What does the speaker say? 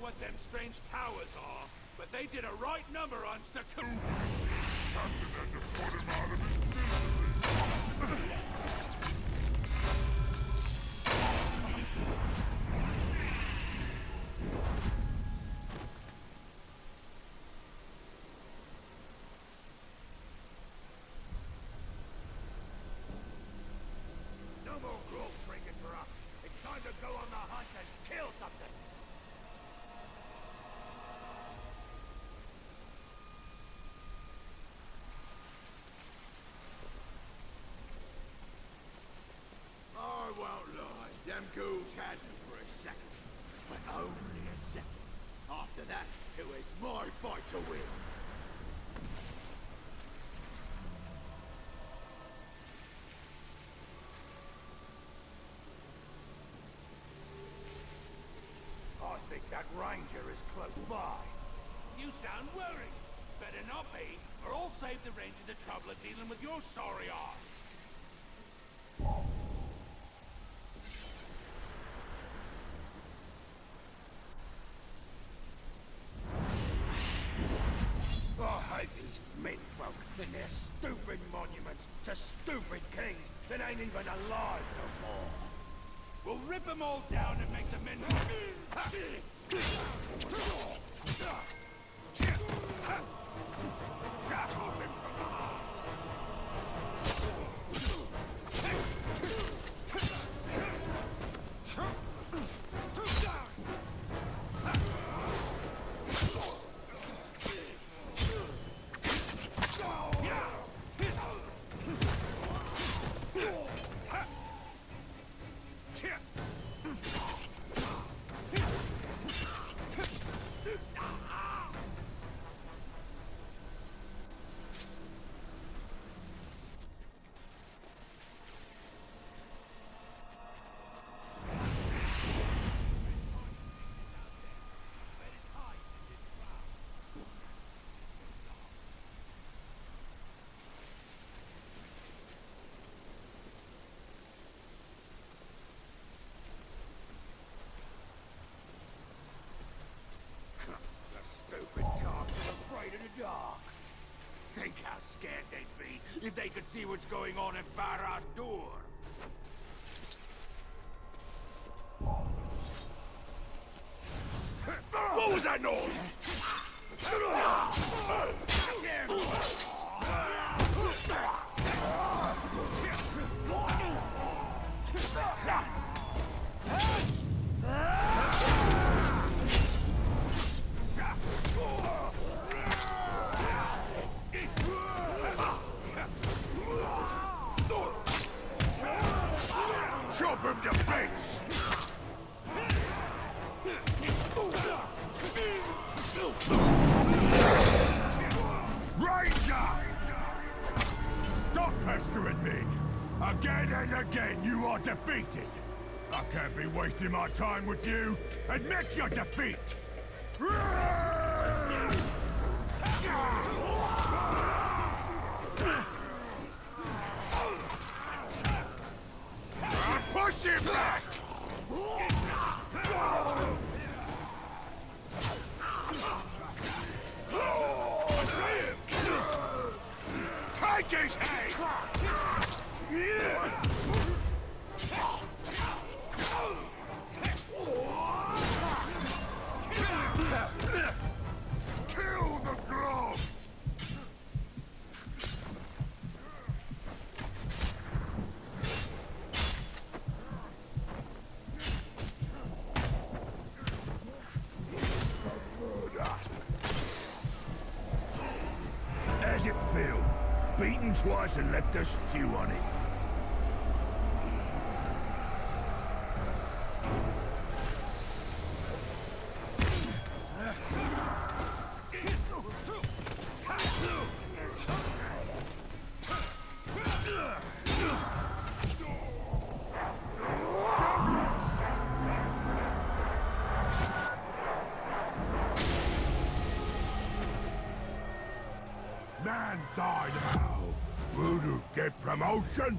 what them strange towers are, but they did a right number on Stakoo. No more grove drinking for us. It's time to go on the hunt and kill something. I won't lie. Them for a second. But only a second. After that, it was my fight to win. I think that ranger is close by. You sound worried. Better not be, or I'll save the ranger the trouble of dealing with your sorry ass. Menfolk and their stupid monuments to stupid kings that ain't even alive no more. We'll rip them all down and make the men... scared they'd be if they could see what's going on at Barad-dûr. What was that noise? Again and again, you are defeated! I can't be wasting my time with you! Admit your defeat! Feel? Beaten twice and left a stew on it. Man die now. Voodoo get promotion?